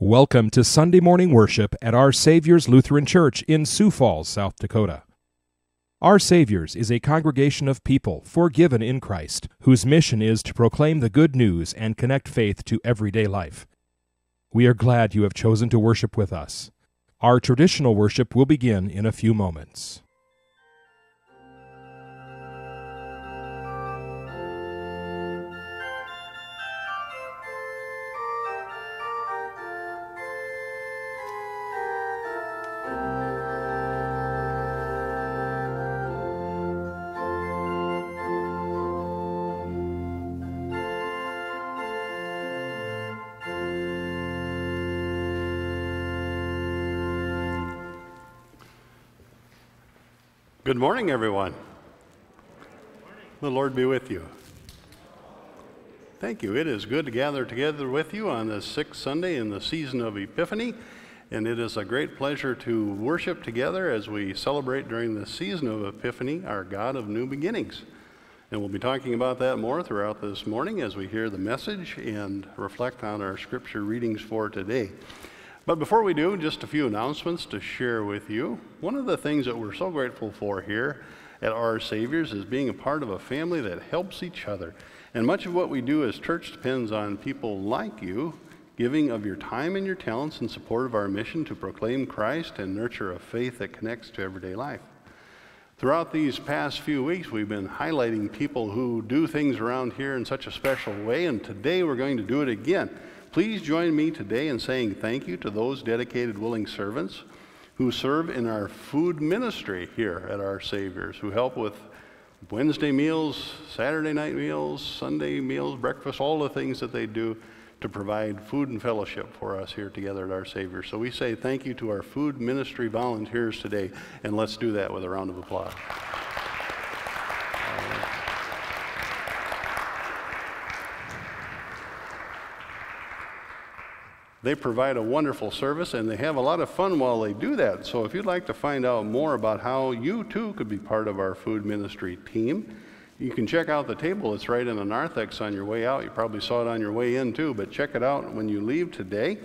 Welcome to Sunday morning worship at Our Savior's Lutheran Church in Sioux Falls, South Dakota. Our Savior's is a congregation of people forgiven in Christ, whose mission is to proclaim the good news and connect faith to everyday life. We are glad you have chosen to worship with us. Our traditional worship will begin in a few moments. Good morning, everyone. The Lord be with you. Thank you. It is good to gather together with you on this sixth Sunday in the season of Epiphany, and it is a great pleasure to worship together as we celebrate during the season of Epiphany our God of new beginnings. And we'll be talking about that more throughout this morning as we hear the message and reflect on our scripture readings for today. But before we do, just a few announcements to share with you. One of the things that we're so grateful for here at Our Saviors is being a part of a family that helps each other. And much of what we do as church depends on people like you giving of your time and your talents in support of our mission to proclaim Christ and nurture a faith that connects to everyday life. Throughout these past few weeks, we've been highlighting people who do things around here in such a special way, and today we're going to do it again. Please join me today in saying thank you to those dedicated, willing servants who serve in our food ministry here at Our Saviors, who help with Wednesday meals, Saturday night meals, Sunday meals, breakfast, all the things that they do to provide food and fellowship for us here together at Our Savior. So we say thank you to our food ministry volunteers today, and let's do that with a round of applause. They provide a wonderful service and they have a lot of fun while they do that. So if you'd like to find out more about how you too could be part of our food ministry team, you can check out the table. It's right in the narthex on your way out. You probably saw it on your way in too, but check it out when you leave today.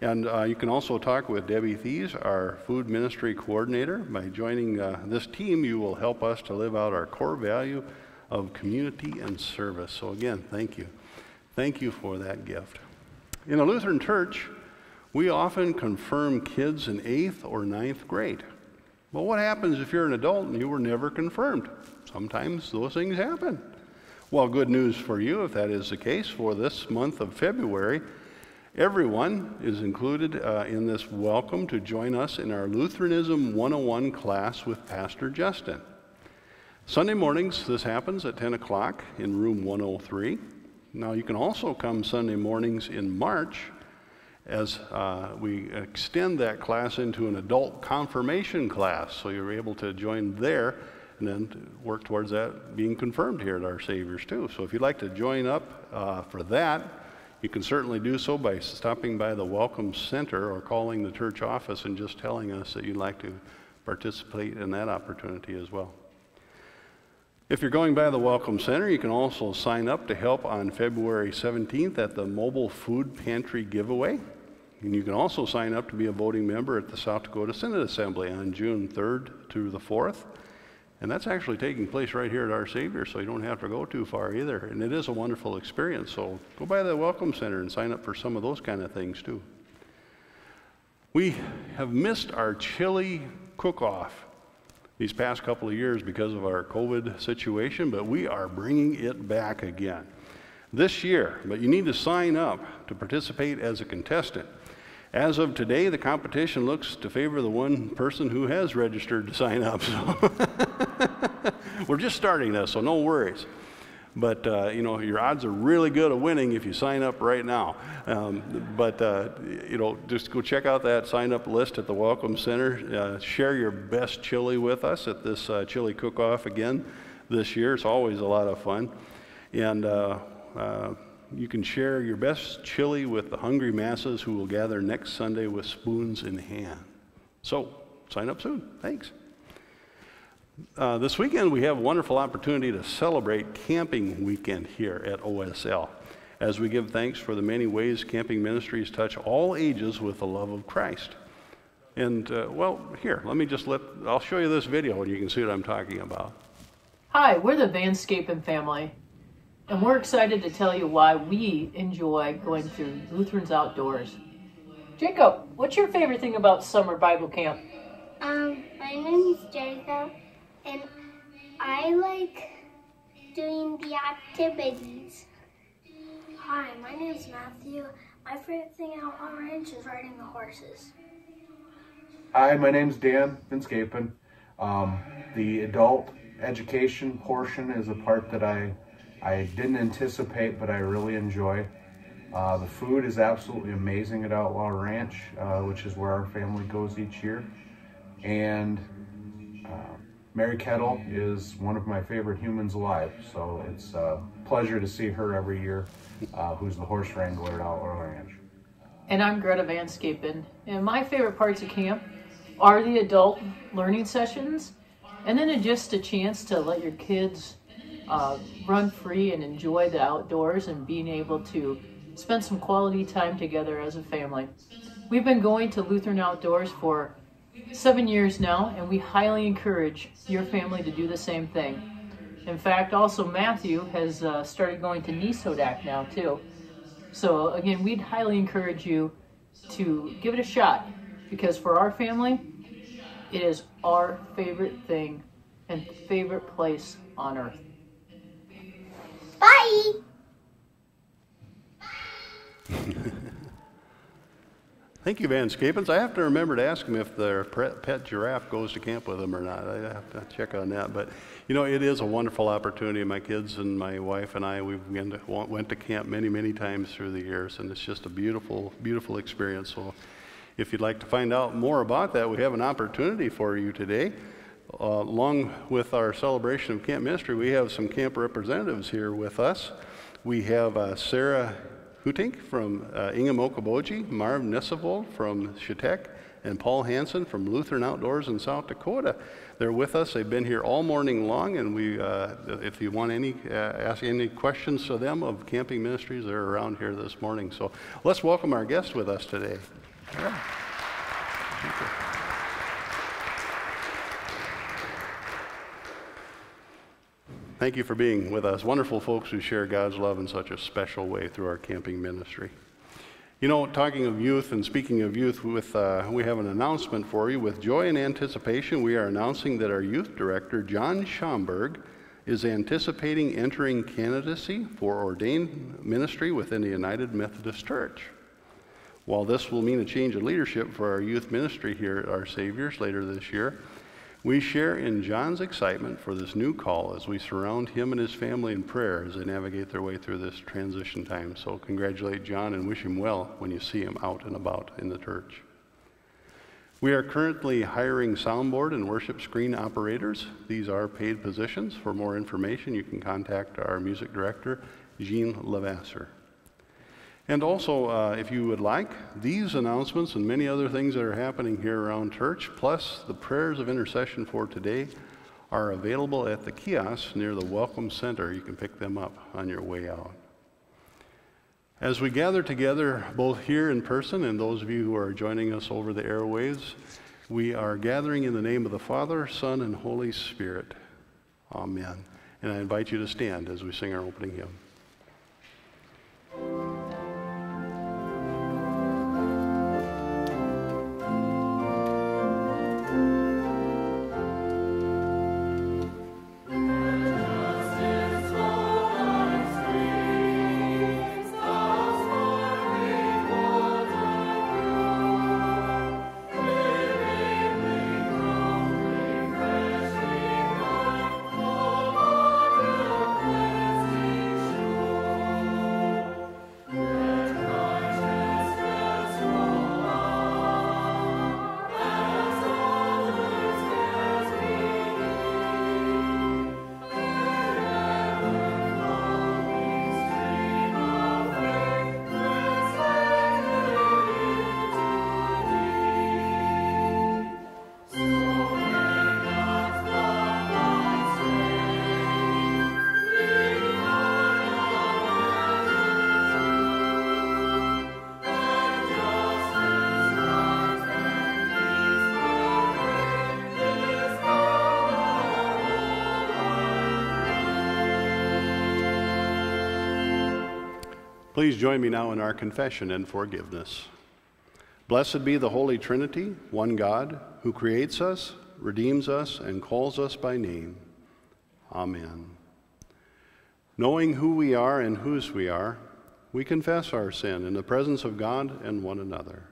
And uh, you can also talk with Debbie Thies, our food ministry coordinator. By joining uh, this team, you will help us to live out our core value of community and service. So, again, thank you. Thank you for that gift. In a Lutheran church, we often confirm kids in eighth or ninth grade. But what happens if you're an adult and you were never confirmed? Sometimes those things happen. Well, good news for you if that is the case. For this month of February, everyone is included uh, in this welcome to join us in our Lutheranism 101 class with Pastor Justin. Sunday mornings, this happens at 10 o'clock in room 103. Now, you can also come Sunday mornings in March as uh, we extend that class into an adult confirmation class. So you're able to join there and then work towards that being confirmed here at Our Savior's too. So if you'd like to join up uh, for that, you can certainly do so by stopping by the Welcome Center or calling the church office and just telling us that you'd like to participate in that opportunity as well. If you're going by the Welcome Center, you can also sign up to help on February 17th at the Mobile Food Pantry giveaway. And you can also sign up to be a voting member at the South Dakota Synod Assembly on June 3rd to the 4th. And that's actually taking place right here at Our Savior, so you don't have to go too far either. And it is a wonderful experience. So go by the Welcome Center and sign up for some of those kind of things too. We have missed our chili cook off these past couple of years because of our COVID situation, but we are bringing it back again this year. But you need to sign up to participate as a contestant. As of today, the competition looks to favor the one person who has registered to sign up. So we're just starting this, so no worries. But uh, you know, your odds are really good of winning if you sign up right now. Um, but uh, you know, just go check out that sign up list at the Welcome Center. Uh, share your best chili with us at this uh, chili cook-off again this year. It's always a lot of fun, and uh, uh, you can share your best chili with the hungry masses who will gather next Sunday with spoons in hand. So sign up soon. Thanks. Uh, this weekend, we have a wonderful opportunity to celebrate camping weekend here at OSL. as we give thanks for the many ways camping ministries touch all ages with the love of Christ. And, uh, well, here, let me just let, I'll show you this video and you can see what I'm talking about. Hi, we're the Vanscapen family, and we're excited to tell you why we enjoy going through Lutherans Outdoors. Jacob, what's your favorite thing about summer Bible camp? Um, my name is Jacob, and I like doing the activities. Hi, my name is Matthew. My favorite thing out on ranch is riding the horses. Hi, my name's Dan Vinscapen. Um, the adult education portion is a part that I I didn't anticipate, but I really enjoy. Uh, the food is absolutely amazing at Outlaw Ranch, uh, which is where our family goes each year. And uh, Mary Kettle is one of my favorite humans alive, so it's a pleasure to see her every year, uh, who's the horse wrangler at Outlaw Ranch. And I'm Greta Vanscapen, and my favorite parts of camp are the adult learning sessions, and then just a chance to let your kids uh, run free and enjoy the outdoors and being able to spend some quality time together as a family. We've been going to Lutheran Outdoors for seven years now, and we highly encourage your family to do the same thing. In fact, also Matthew has uh, started going to NeSoDak now too. So again, we'd highly encourage you to give it a shot because for our family, it is our favorite thing and favorite place on earth. Thank you, Vanscapens. I have to remember to ask them if their pet giraffe goes to camp with them or not. I have to check on that. But, you know, it is a wonderful opportunity. My kids and my wife and I, we went to camp many, many times through the years, and it's just a beautiful, beautiful experience. So if you'd like to find out more about that, we have an opportunity for you today. Uh, along with our celebration of camp ministry, we have some camp representatives here with us. We have uh, Sarah Hutink from uh, Ingham Okoboji, Marv Nissevold from Shetek, and Paul Hansen from Lutheran Outdoors in South Dakota. They're with us. They've been here all morning long, and we, uh, if you want any, uh, ask any questions to them of camping ministries, they're around here this morning. So let's welcome our guests with us today. Yeah. Thank you for being with us. Wonderful folks who share God's love in such a special way through our camping ministry. You know, talking of youth and speaking of youth, with, uh, we have an announcement for you. With joy and anticipation, we are announcing that our youth director, John Schomburg, is anticipating entering candidacy for ordained ministry within the United Methodist Church. While this will mean a change of leadership for our youth ministry here at Our Saviors later this year, we share in John's excitement for this new call as we surround him and his family in prayer as they navigate their way through this transition time. So, congratulate John and wish him well when you see him out and about in the church. We are currently hiring soundboard and worship screen operators. These are paid positions. For more information, you can contact our music director, Jean Levasseur. And also, uh, if you would like, these announcements and many other things that are happening here around church, plus the prayers of intercession for today, are available at the kiosks near the Welcome Center. You can pick them up on your way out. As we gather together, both here in person and those of you who are joining us over the airwaves, we are gathering in the name of the Father, Son, and Holy Spirit. Amen. And I invite you to stand as we sing our opening hymn. Please join me now in our confession and forgiveness. Blessed be the Holy Trinity, one God, who creates us, redeems us, and calls us by name. Amen. Knowing who we are and whose we are, we confess our sin in the presence of God and one another.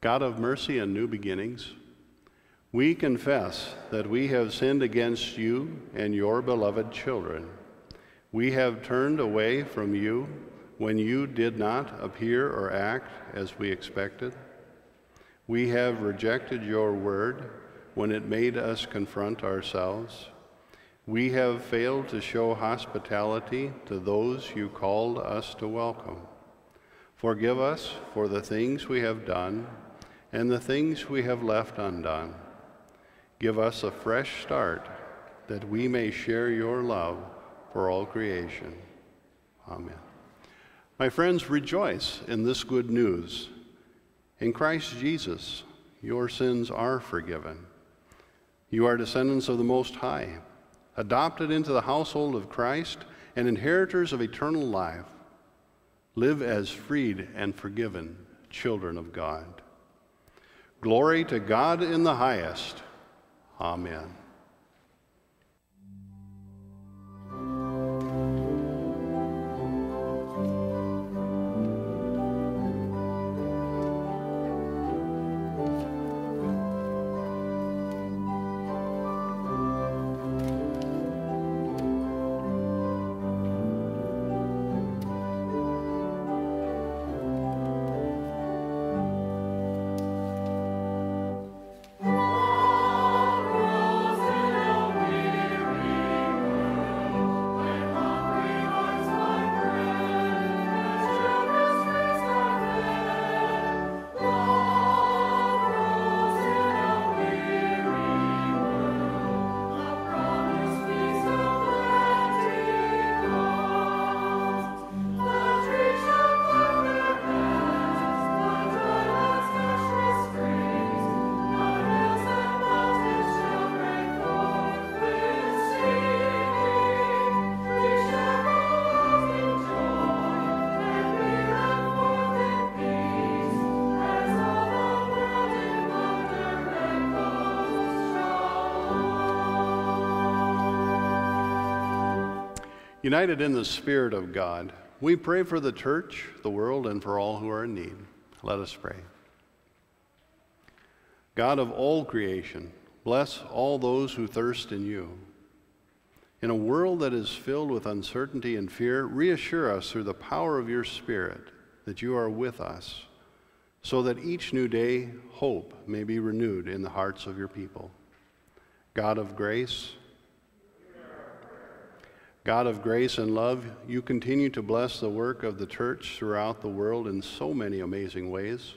God of mercy and new beginnings, we confess that we have sinned against you and your beloved children. We have turned away from you when you did not appear or act as we expected. We have rejected your word when it made us confront ourselves. We have failed to show hospitality to those you called us to welcome. Forgive us for the things we have done and the things we have left undone. Give us a fresh start that we may share your love for all creation. Amen. My friends, rejoice in this good news. In Christ Jesus, your sins are forgiven. You are descendants of the Most High, adopted into the household of Christ, and inheritors of eternal life. Live as freed and forgiven children of God. Glory to God in the highest. Amen. United in the Spirit of God, we pray for the church, the world, and for all who are in need. Let us pray. God of all creation, bless all those who thirst in you. In a world that is filled with uncertainty and fear, reassure us through the power of your Spirit that you are with us, so that each new day hope may be renewed in the hearts of your people. God of grace, God of grace and love, you continue to bless the work of the church throughout the world in so many amazing ways.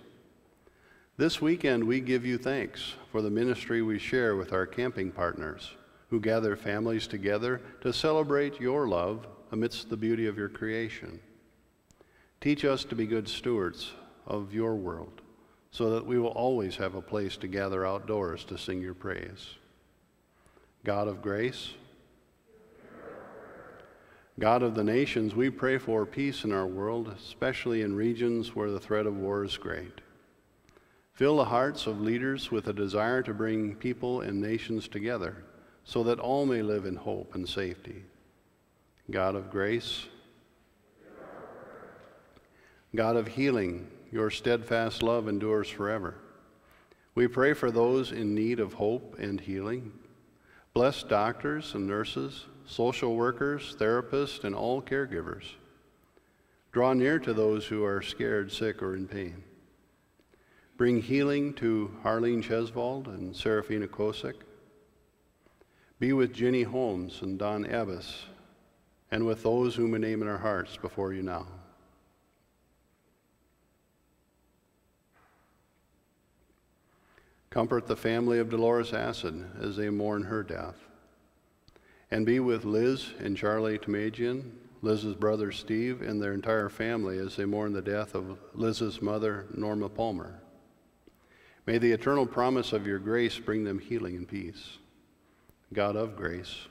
This weekend, we give you thanks for the ministry we share with our camping partners who gather families together to celebrate your love amidst the beauty of your creation. Teach us to be good stewards of your world so that we will always have a place to gather outdoors to sing your praise. God of grace, God of the nations, we pray for peace in our world, especially in regions where the threat of war is great. Fill the hearts of leaders with a desire to bring people and nations together so that all may live in hope and safety. God of grace, God of healing, your steadfast love endures forever. We pray for those in need of hope and healing. Bless doctors and nurses, social workers, therapists, and all caregivers. Draw near to those who are scared, sick, or in pain. Bring healing to Harlene Chesvold and Serafina Kosick. Be with Jenny Holmes and Don Abbas, and with those whom we name in our hearts before you now. Comfort the family of Dolores Acid as they mourn her death and be with Liz and Charlie Tamagian, Liz's brother Steve, and their entire family as they mourn the death of Liz's mother, Norma Palmer. May the eternal promise of your grace bring them healing and peace. God of grace.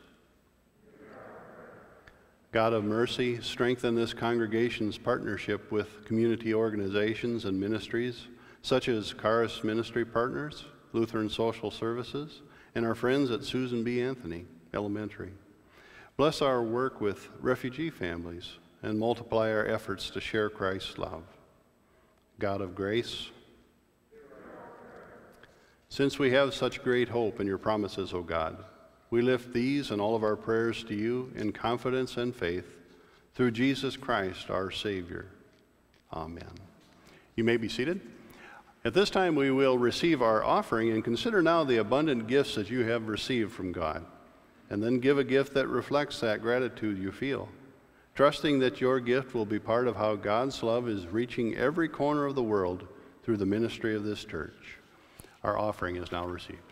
God of mercy, strengthen this congregation's partnership with community organizations and ministries such as Charis Ministry Partners, Lutheran Social Services, and our friends at Susan B. Anthony Elementary. Bless our work with refugee families and multiply our efforts to share Christ's love. God of grace, since we have such great hope in your promises, O God, we lift these and all of our prayers to you in confidence and faith through Jesus Christ, our Savior. Amen. You may be seated. At this time, we will receive our offering and consider now the abundant gifts that you have received from God, and then give a gift that reflects that gratitude you feel, trusting that your gift will be part of how God's love is reaching every corner of the world through the ministry of this church. Our offering is now received.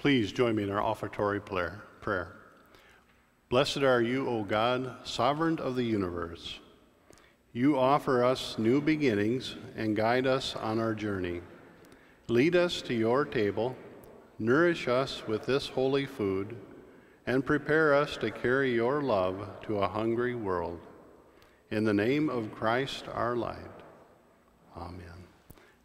Please join me in our offertory prayer. Blessed are you, O God, sovereign of the universe. You offer us new beginnings and guide us on our journey. Lead us to your table, nourish us with this holy food, and prepare us to carry your love to a hungry world. In the name of Christ our light. Amen.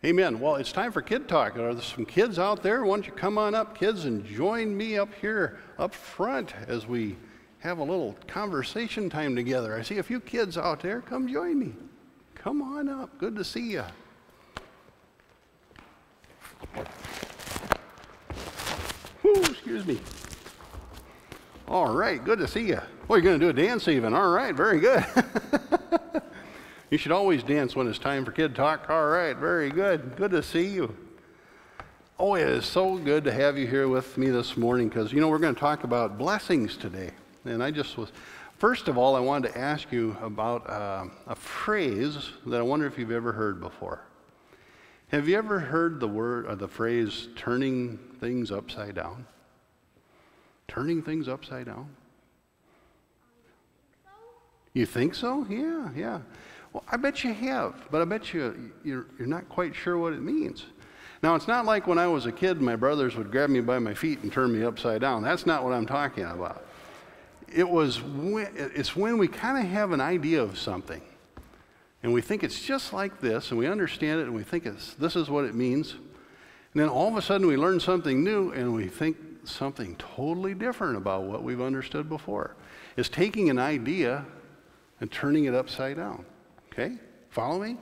Amen. Well, it's time for Kid Talk. Are there some kids out there? Why don't you come on up, kids, and join me up here up front as we have a little conversation time together. I see a few kids out there. Come join me. Come on up. Good to see you. Whew, excuse me. All right, good to see you. Well, you're going to do a dance even. All right, very good. you should always dance when it's time for kid talk. All right, very good. Good to see you. Oh, it is so good to have you here with me this morning because, you know, we're going to talk about blessings today. And I just was, first of all, I wanted to ask you about uh, a phrase that I wonder if you've ever heard before. Have you ever heard the word or uh, the phrase turning things upside down? Turning things upside down? You think so? Yeah, yeah. Well, I bet you have, but I bet you you're, you're not quite sure what it means. Now, it's not like when I was a kid, my brothers would grab me by my feet and turn me upside down. That's not what I'm talking about it was when, it's when we kind of have an idea of something and we think it's just like this and we understand it and we think it's, this is what it means. And then all of a sudden we learn something new and we think something totally different about what we've understood before. It's taking an idea and turning it upside down. Okay? Follow me?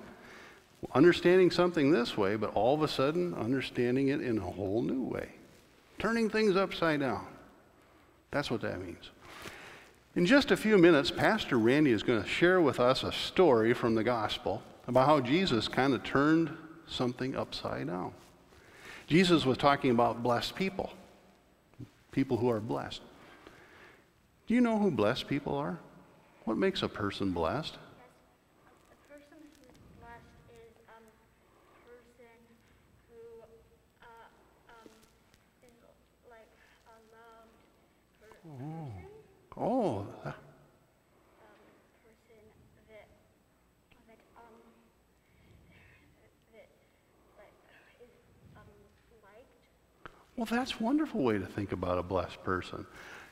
Understanding something this way, but all of a sudden understanding it in a whole new way. Turning things upside down. That's what that means. In just a few minutes, Pastor Randy is going to share with us a story from the gospel about how Jesus kind of turned something upside down. Jesus was talking about blessed people, people who are blessed. Do you know who blessed people are? What makes a person blessed? Oh. Well, that's a wonderful way to think about a blessed person.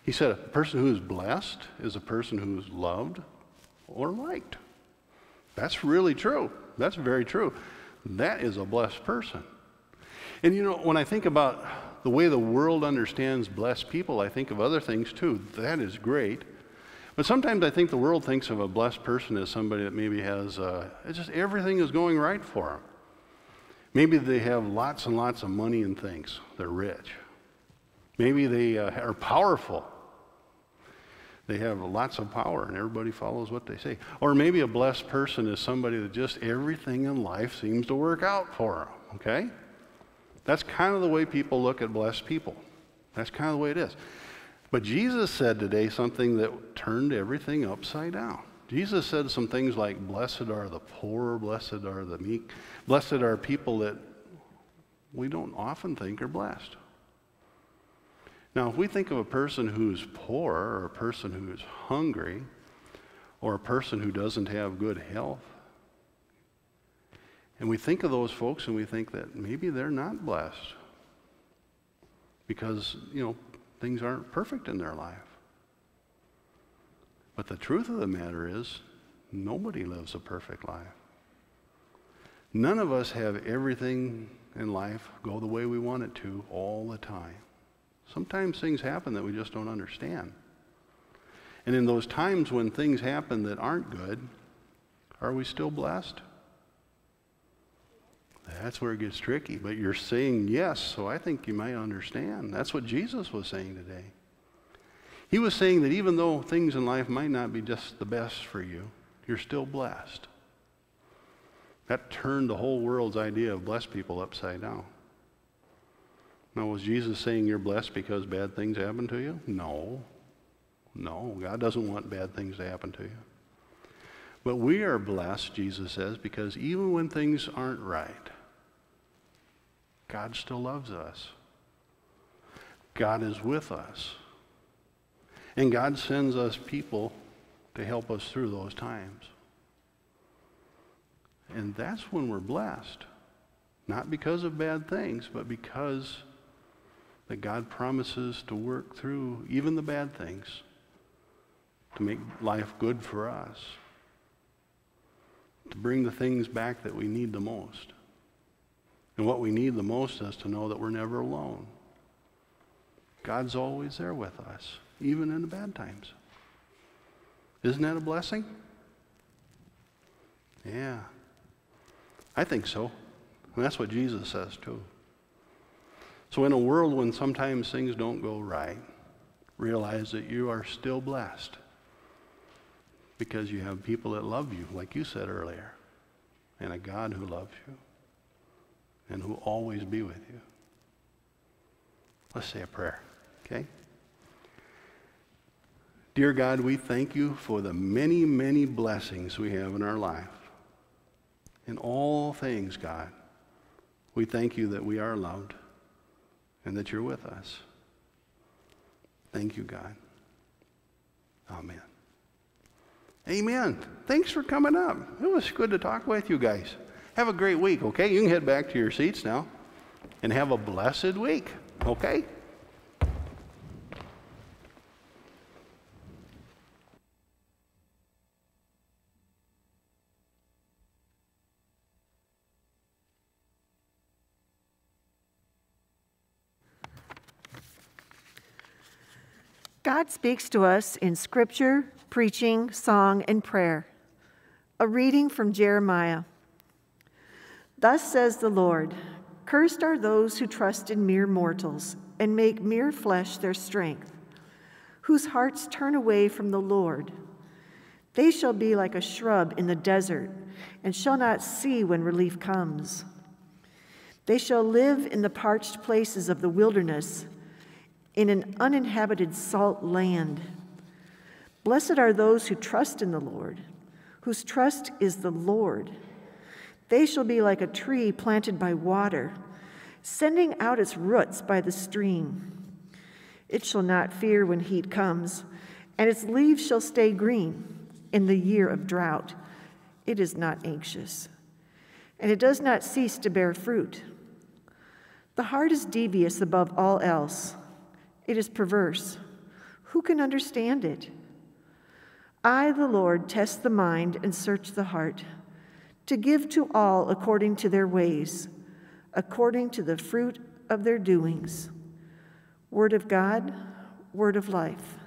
He said a person who is blessed is a person who is loved or liked. That's really true. That's very true. That is a blessed person. And you know, when I think about the way the world understands blessed people, I think of other things too. That is great. But sometimes I think the world thinks of a blessed person as somebody that maybe has, uh, just everything is going right for them. Maybe they have lots and lots of money and things. They're rich. Maybe they uh, are powerful. They have lots of power and everybody follows what they say. Or maybe a blessed person is somebody that just everything in life seems to work out for them, okay? That's kind of the way people look at blessed people. That's kind of the way it is. But Jesus said today something that turned everything upside down. Jesus said some things like, Blessed are the poor, blessed are the meek, blessed are people that we don't often think are blessed. Now, if we think of a person who's poor, or a person who's hungry, or a person who doesn't have good health, and we think of those folks and we think that maybe they're not blessed because, you know, things aren't perfect in their life. But the truth of the matter is, nobody lives a perfect life. None of us have everything in life go the way we want it to all the time. Sometimes things happen that we just don't understand. And in those times when things happen that aren't good, are we still blessed? That's where it gets tricky. But you're saying yes, so I think you might understand. That's what Jesus was saying today. He was saying that even though things in life might not be just the best for you, you're still blessed. That turned the whole world's idea of blessed people upside down. Now, was Jesus saying you're blessed because bad things happen to you? No. No, God doesn't want bad things to happen to you. But we are blessed, Jesus says, because even when things aren't right, God still loves us. God is with us. And God sends us people to help us through those times. And that's when we're blessed. Not because of bad things, but because that God promises to work through even the bad things to make life good for us, to bring the things back that we need the most. And what we need the most is to know that we're never alone. God's always there with us, even in the bad times. Isn't that a blessing? Yeah. I think so. And that's what Jesus says too. So, in a world when sometimes things don't go right, realize that you are still blessed because you have people that love you, like you said earlier, and a God who loves you and who will always be with you. Let's say a prayer, okay? Dear God, we thank you for the many, many blessings we have in our life. In all things, God, we thank you that we are loved and that you're with us. Thank you, God. Amen. Amen. Thanks for coming up. It was good to talk with you guys. Have a great week, okay? You can head back to your seats now and have a blessed week, okay? God speaks to us in scripture, preaching, song, and prayer. A reading from Jeremiah. Thus says the Lord Cursed are those who trust in mere mortals and make mere flesh their strength, whose hearts turn away from the Lord. They shall be like a shrub in the desert and shall not see when relief comes. They shall live in the parched places of the wilderness in an uninhabited salt land. Blessed are those who trust in the Lord, whose trust is the Lord. They shall be like a tree planted by water, sending out its roots by the stream. It shall not fear when heat comes, and its leaves shall stay green in the year of drought. It is not anxious, and it does not cease to bear fruit. The heart is devious above all else it is perverse. Who can understand it? I, the Lord, test the mind and search the heart, to give to all according to their ways, according to the fruit of their doings. Word of God, word of life.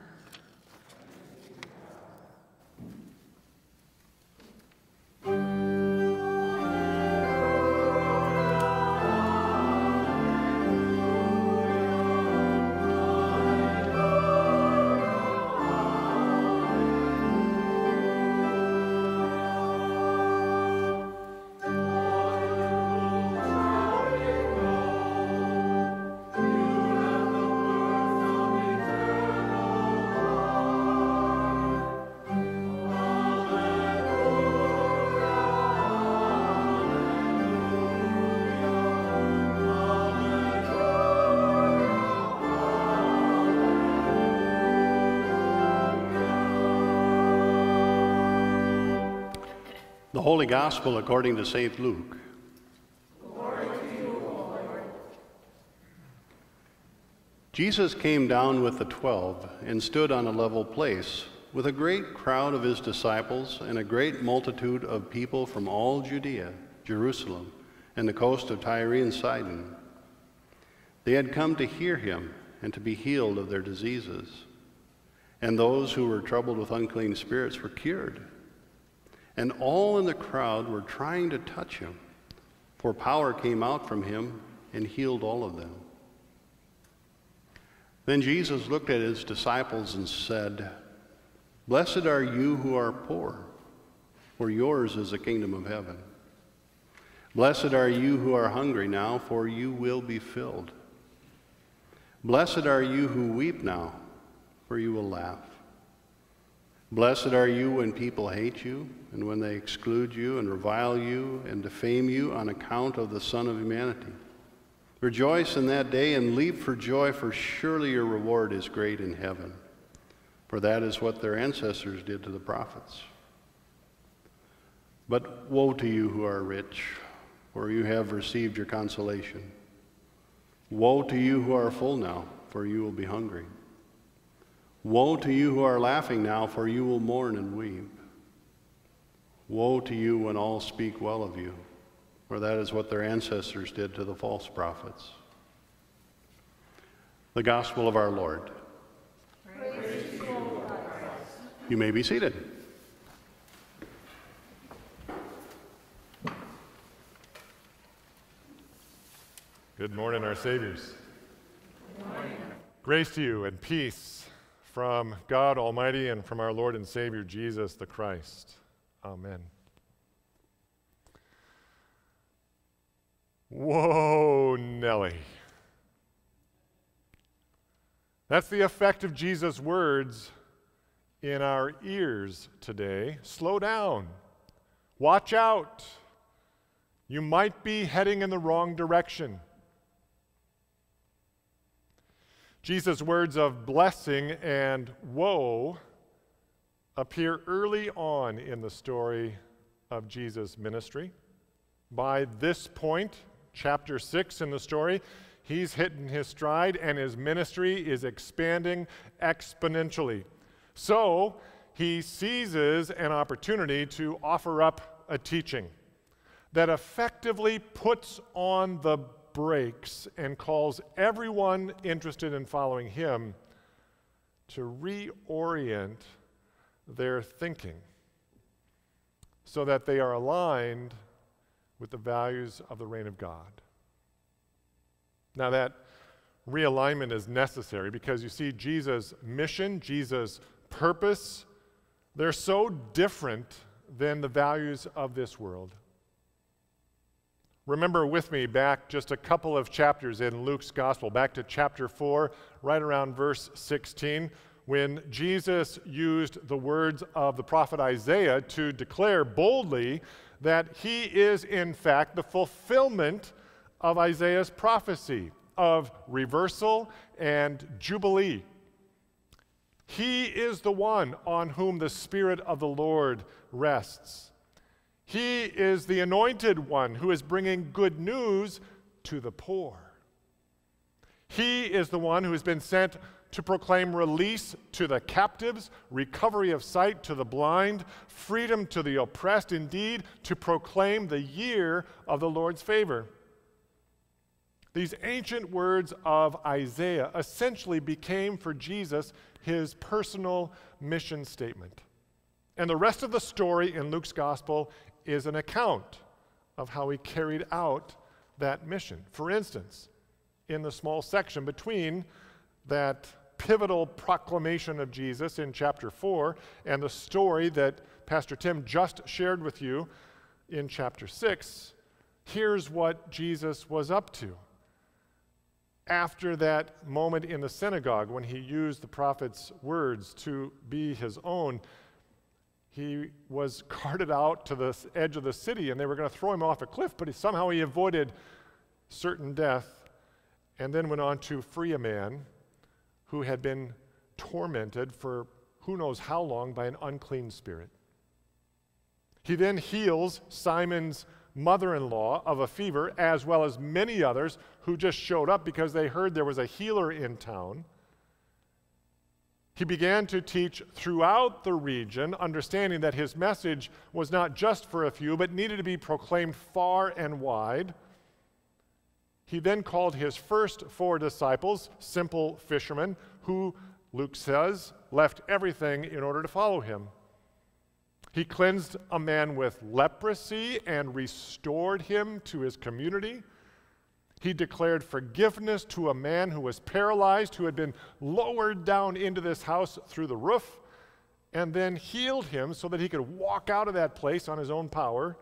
Holy Gospel according to St. Luke. Jesus came down with the twelve and stood on a level place with a great crowd of his disciples and a great multitude of people from all Judea, Jerusalem, and the coast of Tyre and Sidon. They had come to hear him and to be healed of their diseases. And those who were troubled with unclean spirits were cured and all in the crowd were trying to touch him, for power came out from him and healed all of them. Then Jesus looked at his disciples and said, Blessed are you who are poor, for yours is the kingdom of heaven. Blessed are you who are hungry now, for you will be filled. Blessed are you who weep now, for you will laugh. Blessed are you when people hate you and when they exclude you and revile you and defame you on account of the Son of Humanity. Rejoice in that day and leap for joy, for surely your reward is great in heaven. For that is what their ancestors did to the prophets. But woe to you who are rich, for you have received your consolation. Woe to you who are full now, for you will be hungry. Woe to you who are laughing now, for you will mourn and weep. Woe to you when all speak well of you, for that is what their ancestors did to the false prophets. The Gospel of our Lord. You may be seated. Good morning, our Saviors. Grace to you and peace from God Almighty and from our Lord and Savior Jesus the Christ. Amen. Whoa, Nelly. That's the effect of Jesus' words in our ears today. Slow down. Watch out. You might be heading in the wrong direction. Jesus' words of blessing and woe appear early on in the story of Jesus' ministry. By this point, chapter 6 in the story, he's hitting his stride and his ministry is expanding exponentially. So he seizes an opportunity to offer up a teaching that effectively puts on the brakes and calls everyone interested in following him to reorient their thinking so that they are aligned with the values of the reign of God. Now, that realignment is necessary because you see, Jesus' mission, Jesus' purpose, they're so different than the values of this world. Remember with me back just a couple of chapters in Luke's gospel, back to chapter 4, right around verse 16, when Jesus used the words of the prophet Isaiah to declare boldly that he is, in fact, the fulfillment of Isaiah's prophecy of reversal and jubilee. He is the one on whom the Spirit of the Lord rests. He is the anointed one who is bringing good news to the poor. He is the one who has been sent to proclaim release to the captives, recovery of sight to the blind, freedom to the oppressed, indeed, to proclaim the year of the Lord's favor. These ancient words of Isaiah essentially became for Jesus his personal mission statement. And the rest of the story in Luke's gospel is an account of how he carried out that mission. For instance, in the small section between that pivotal proclamation of Jesus in chapter 4 and the story that Pastor Tim just shared with you in chapter 6, here's what Jesus was up to. After that moment in the synagogue when he used the prophet's words to be his own, he was carted out to the edge of the city and they were going to throw him off a cliff, but he, somehow he avoided certain death and then went on to free a man who had been tormented for who knows how long by an unclean spirit. He then heals Simon's mother in law of a fever, as well as many others who just showed up because they heard there was a healer in town. He began to teach throughout the region, understanding that his message was not just for a few, but needed to be proclaimed far and wide. He then called his first four disciples, simple fishermen, who, Luke says, left everything in order to follow him. He cleansed a man with leprosy and restored him to his community. He declared forgiveness to a man who was paralyzed, who had been lowered down into this house through the roof, and then healed him so that he could walk out of that place on his own power.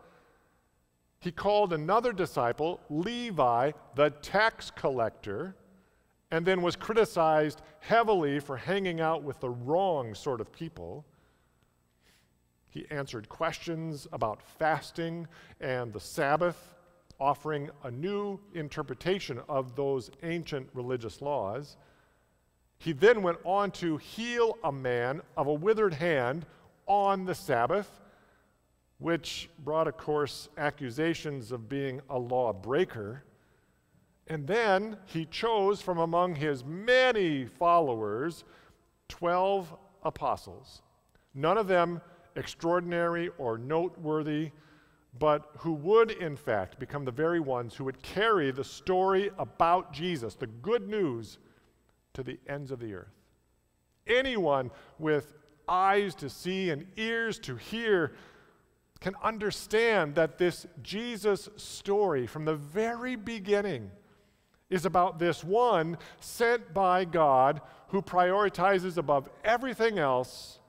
He called another disciple, Levi, the tax collector, and then was criticized heavily for hanging out with the wrong sort of people. He answered questions about fasting and the Sabbath offering a new interpretation of those ancient religious laws. He then went on to heal a man of a withered hand on the Sabbath, which brought, of course, accusations of being a lawbreaker. And then he chose from among his many followers 12 apostles, none of them extraordinary or noteworthy, but who would, in fact, become the very ones who would carry the story about Jesus, the good news, to the ends of the earth. Anyone with eyes to see and ears to hear can understand that this Jesus story from the very beginning is about this one sent by God who prioritizes above everything else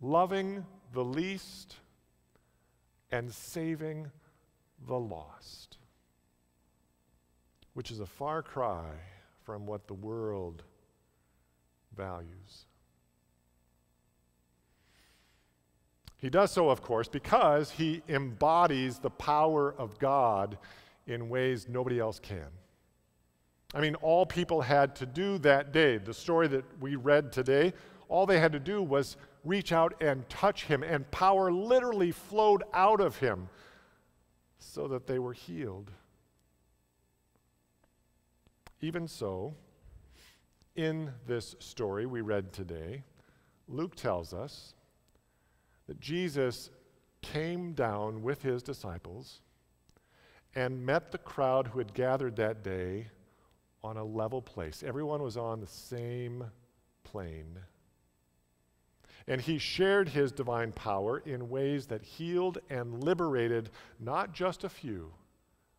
loving the least and saving the lost, which is a far cry from what the world values. He does so, of course, because he embodies the power of God in ways nobody else can. I mean, all people had to do that day, the story that we read today, all they had to do was reach out and touch him, and power literally flowed out of him so that they were healed. Even so, in this story we read today, Luke tells us that Jesus came down with his disciples and met the crowd who had gathered that day on a level place. Everyone was on the same plane. And he shared his divine power in ways that healed and liberated not just a few,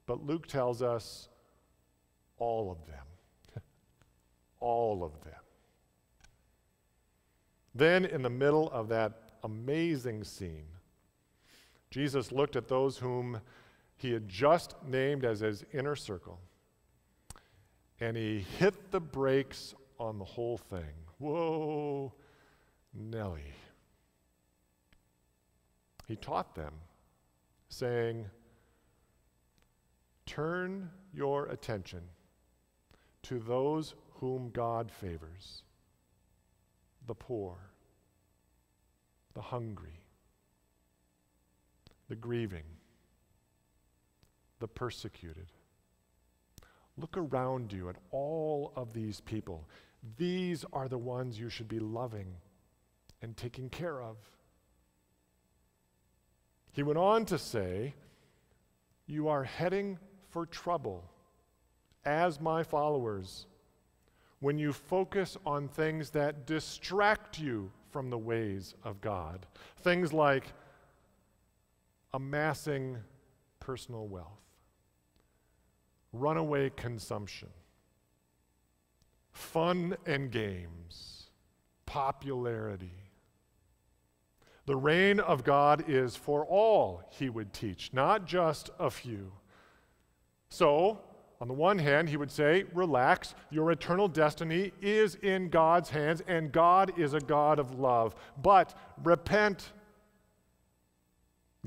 but Luke tells us all of them. all of them. Then, in the middle of that amazing scene, Jesus looked at those whom he had just named as his inner circle and he hit the brakes on the whole thing. Whoa, Nelly. He taught them, saying, Turn your attention to those whom God favors the poor, the hungry, the grieving, the persecuted Look around you at all of these people. These are the ones you should be loving and taken care of. He went on to say, You are heading for trouble as my followers when you focus on things that distract you from the ways of God. Things like amassing personal wealth runaway consumption, fun and games, popularity. The reign of God is for all, he would teach, not just a few. So, on the one hand, he would say, relax, your eternal destiny is in God's hands, and God is a God of love. But repent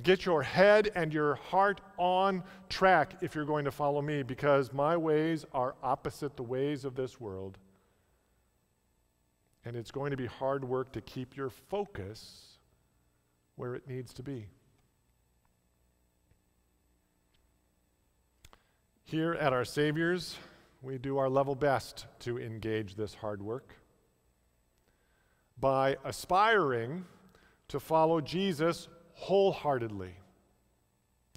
Get your head and your heart on track if you're going to follow me, because my ways are opposite the ways of this world. And it's going to be hard work to keep your focus where it needs to be. Here at our Savior's, we do our level best to engage this hard work by aspiring to follow Jesus wholeheartedly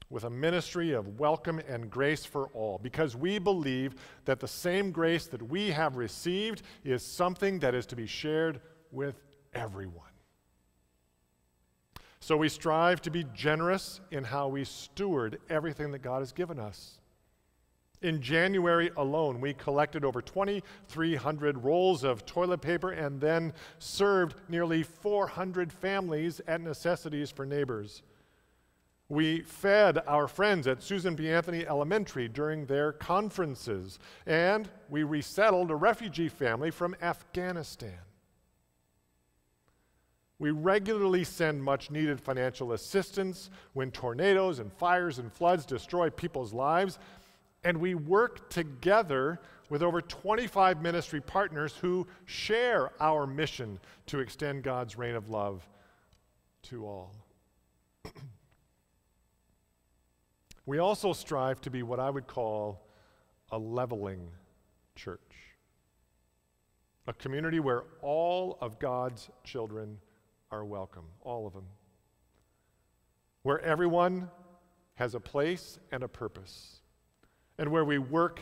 with a ministry of welcome and grace for all because we believe that the same grace that we have received is something that is to be shared with everyone. So we strive to be generous in how we steward everything that God has given us. In January alone, we collected over 2,300 rolls of toilet paper and then served nearly 400 families at necessities for neighbors. We fed our friends at Susan B. Anthony Elementary during their conferences, and we resettled a refugee family from Afghanistan. We regularly send much needed financial assistance when tornadoes and fires and floods destroy people's lives. And we work together with over 25 ministry partners who share our mission to extend God's reign of love to all. we also strive to be what I would call a leveling church, a community where all of God's children are welcome, all of them, where everyone has a place and a purpose, and where we work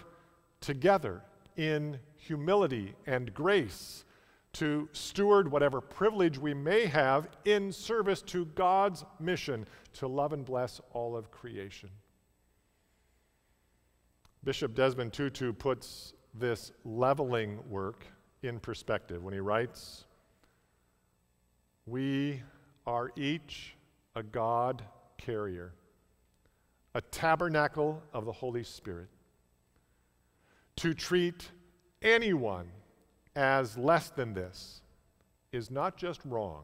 together in humility and grace to steward whatever privilege we may have in service to God's mission to love and bless all of creation. Bishop Desmond Tutu puts this leveling work in perspective when he writes We are each a God carrier, a tabernacle of the Holy Spirit. To treat anyone as less than this is not just wrong,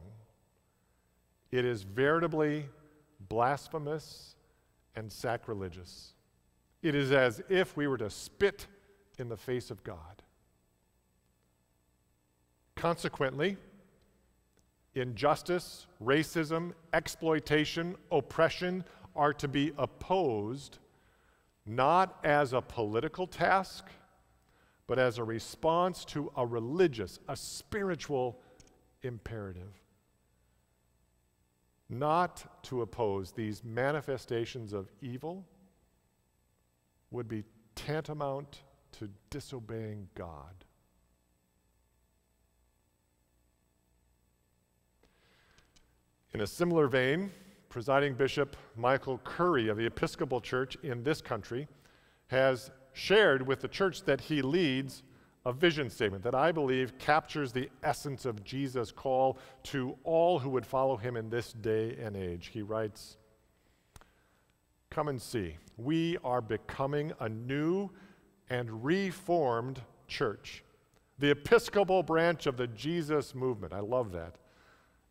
it is veritably blasphemous and sacrilegious. It is as if we were to spit in the face of God. Consequently, injustice, racism, exploitation, oppression are to be opposed not as a political task but as a response to a religious, a spiritual imperative. Not to oppose these manifestations of evil would be tantamount to disobeying God. In a similar vein, presiding Bishop Michael Curry of the Episcopal Church in this country has shared with the church that he leads a vision statement that I believe captures the essence of Jesus' call to all who would follow him in this day and age. He writes, Come and see. We are becoming a new and reformed church, the Episcopal branch of the Jesus movement. I love that.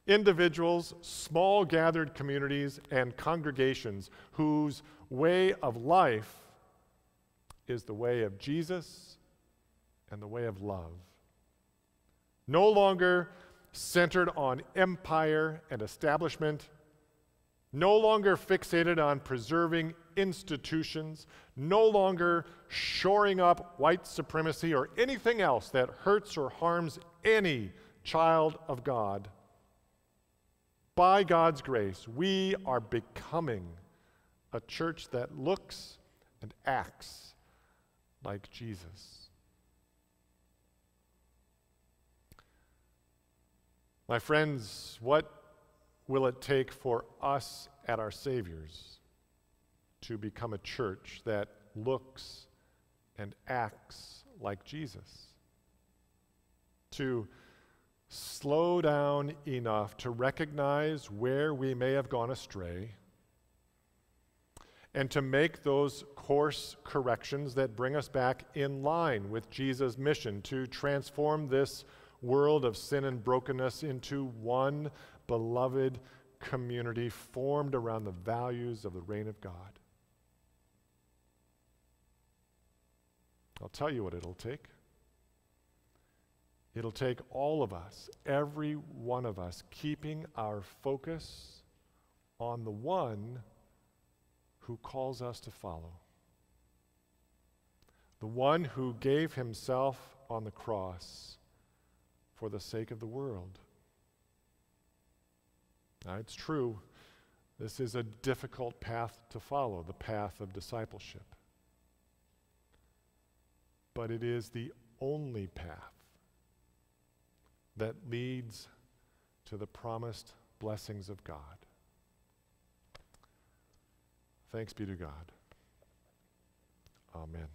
Individuals, small gathered communities, and congregations whose way of life is the way of Jesus and the way of love. No longer centered on empire and establishment, no longer fixated on preserving institutions, no longer shoring up white supremacy or anything else that hurts or harms any child of God. By God's grace, we are becoming a church that looks and acts like Jesus. My friends, what will it take for us at our Savior's to become a church that looks and acts like Jesus? To slow down enough to recognize where we may have gone astray and to make those course corrections that bring us back in line with Jesus' mission to transform this world of sin and brokenness into one beloved community formed around the values of the reign of God. I'll tell you what it'll take. It'll take all of us, every one of us, keeping our focus on the one who calls us to follow. The one who gave himself on the cross for the sake of the world. Now, it's true, this is a difficult path to follow, the path of discipleship. But it is the only path that leads to the promised blessings of God. Thanks be to God. Amen.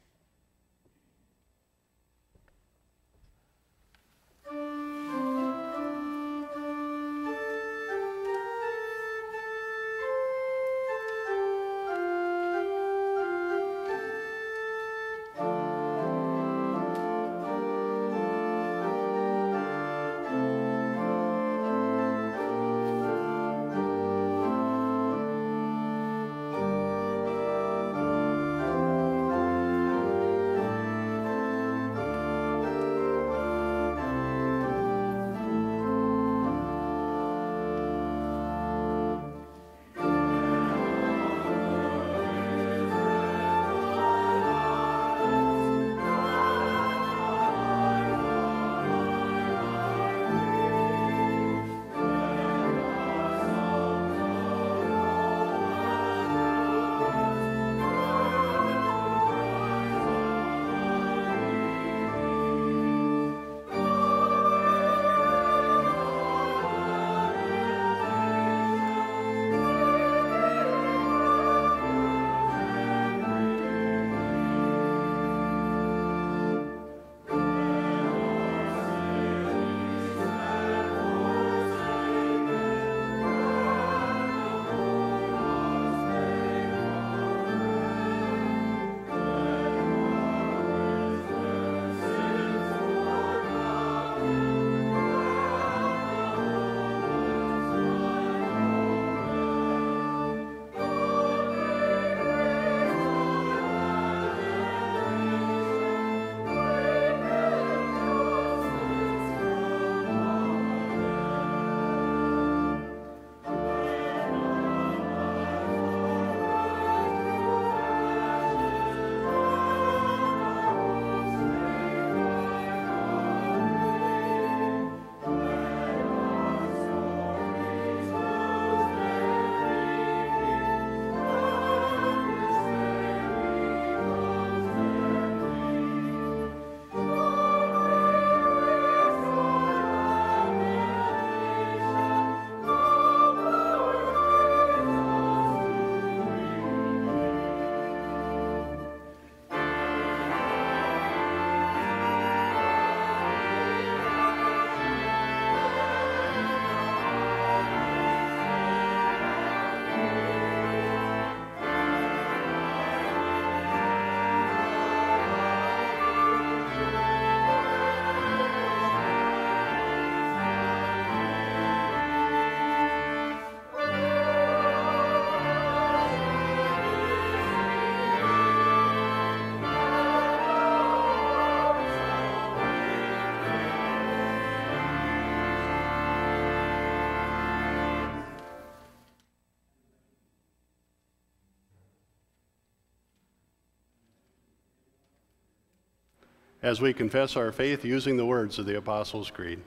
As we confess our faith using the words of the Apostles' Creed.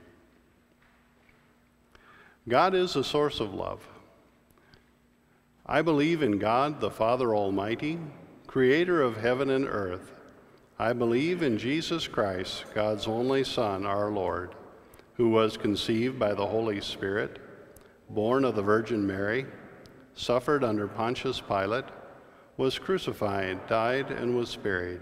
God is the source of love. I believe in God, the Father Almighty, creator of heaven and earth. I believe in Jesus Christ, God's only Son, our Lord, who was conceived by the Holy Spirit, born of the Virgin Mary, suffered under Pontius Pilate, was crucified, died, and was buried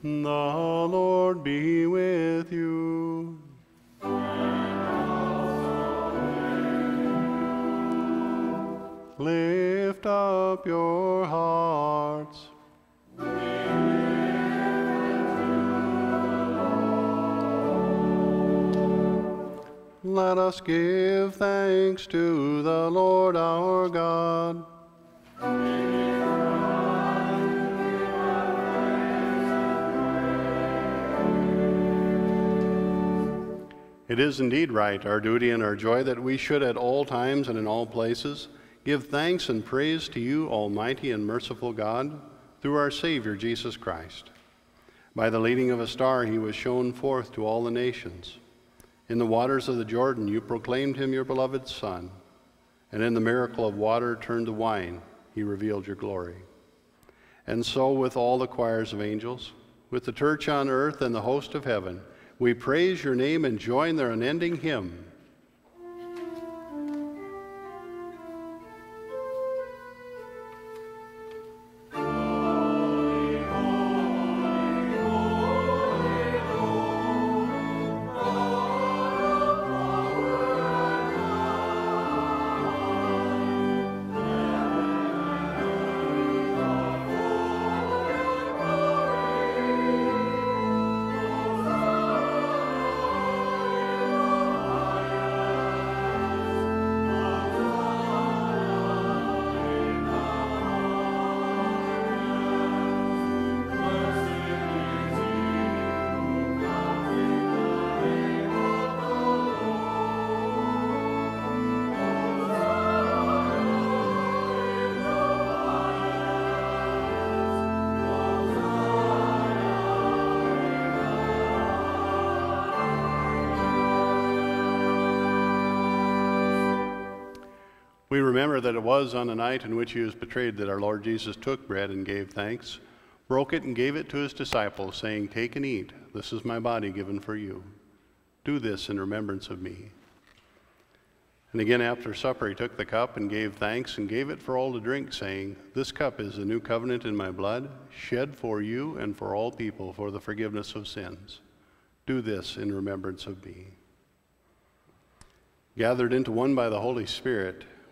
The Lord be with you. Lift up your hearts. Let us give thanks to the Lord our God. It is indeed right, our duty and our joy, that we should at all times and in all places give thanks and praise to you, Almighty and merciful God, through our Savior Jesus Christ. By the leading of a star, he was shown forth to all the nations. In the waters of the Jordan, you proclaimed him your beloved Son, and in the miracle of water turned to wine, he revealed your glory. And so, with all the choirs of angels, with the church on earth and the host of heaven, we praise your name and join their unending hymn. We remember that it was on the night in which he was betrayed that our Lord Jesus took bread and gave thanks, broke it, and gave it to his disciples, saying, Take and eat. This is my body given for you. Do this in remembrance of me. And again after supper, he took the cup and gave thanks and gave it for all to drink, saying, This cup is the new covenant in my blood, shed for you and for all people for the forgiveness of sins. Do this in remembrance of me. Gathered into one by the Holy Spirit,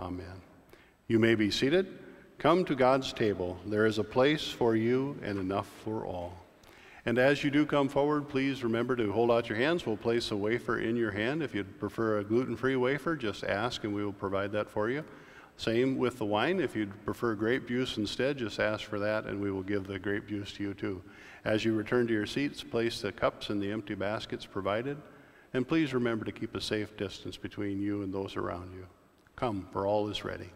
Amen. You may be seated. Come to God's table. There is a place for you and enough for all. And as you do come forward, please remember to hold out your hands. We'll place a wafer in your hand. If you'd prefer a gluten free wafer, just ask and we will provide that for you. Same with the wine. If you'd prefer grape juice instead, just ask for that and we will give the grape juice to you too. As you return to your seats, place the cups in the empty baskets provided. And please remember to keep a safe distance between you and those around you. Come, for all is ready.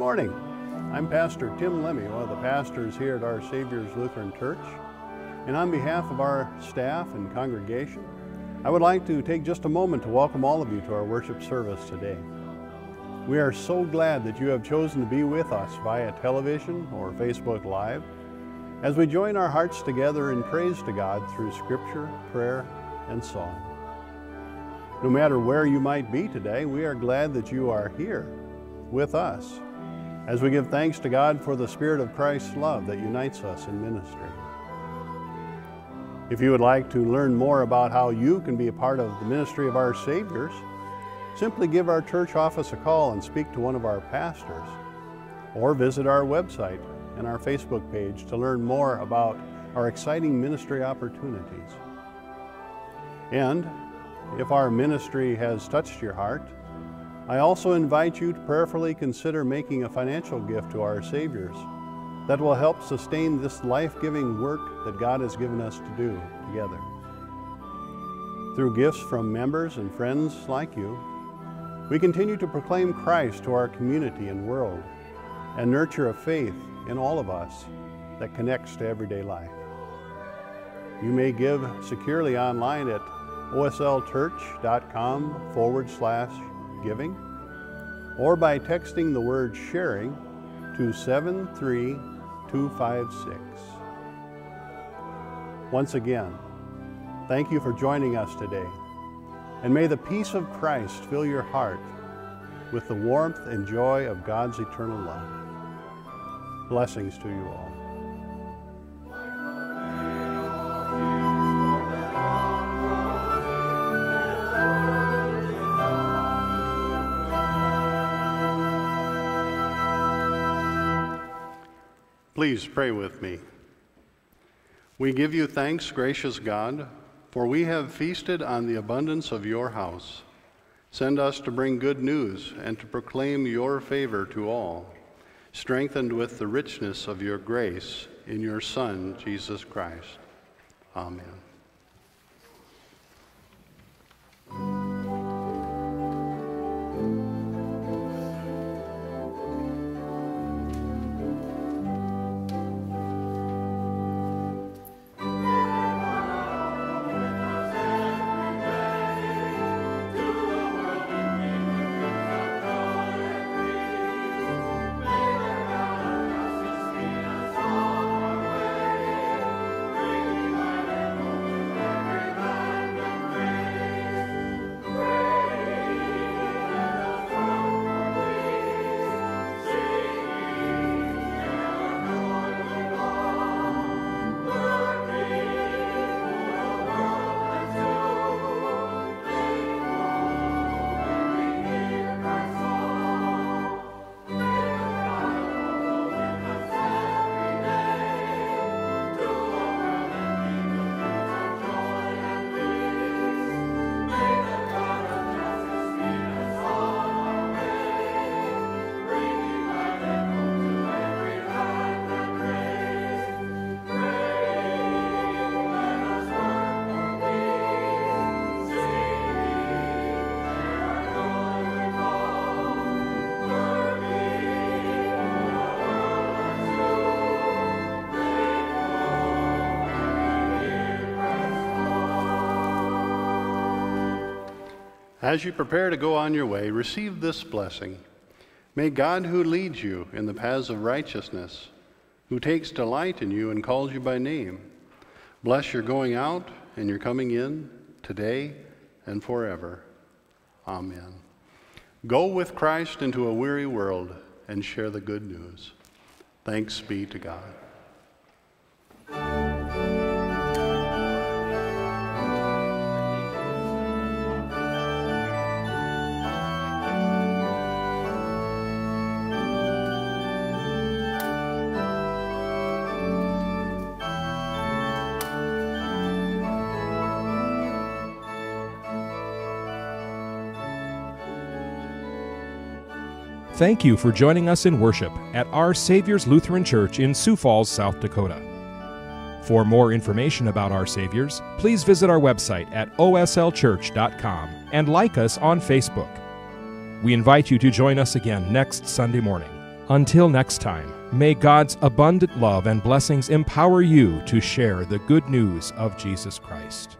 Morning. I'm Pastor Tim Lemmy, one of the pastors here at Our Savior's Lutheran Church. And on behalf of our staff and congregation, I would like to take just a moment to welcome all of you to our worship service today. We are so glad that you have chosen to be with us via television or Facebook Live as we join our hearts together in praise to God through scripture, prayer, and song. No matter where you might be today, we are glad that you are here with us as we give thanks to God for the Spirit of Christ's love that unites us in ministry. If you would like to learn more about how you can be a part of the ministry of our Saviors, simply give our church office a call and speak to one of our pastors, or visit our website and our Facebook page to learn more about our exciting ministry opportunities. And if our ministry has touched your heart, I also invite you to prayerfully consider making a financial gift to our Saviors that will help sustain this life giving work that God has given us to do together. Through gifts from members and friends like you, we continue to proclaim Christ to our community and world and nurture a faith in all of us that connects to everyday life. You may give securely online at oslchurch.com forward slash giving or by texting the word sharing to 73256. Once again, thank you for joining us today. And may the peace of Christ fill your heart with the warmth and joy of God's eternal love. Blessings to you all. Please pray with me. We give you thanks, gracious God, for we have feasted on the abundance of your house. Send us to bring good news and to proclaim your favor to all, strengthened with the richness of your grace in your Son, Jesus Christ. Amen. As you prepare to go on your way, receive this blessing. May God, who leads you in the paths of righteousness, who takes delight in you and calls you by name, bless your going out and your coming in today and forever. Amen. Go with Christ into a weary world and share the good news. Thanks be to God. Thank you for joining us in worship at Our Savior's Lutheran Church in Sioux Falls, South Dakota. For more information about Our Saviors, please visit our website at oslchurch.com and like us on Facebook. We invite you to join us again next Sunday morning Until next time, may God's abundant love and blessings empower you to share the good news of Jesus Christ.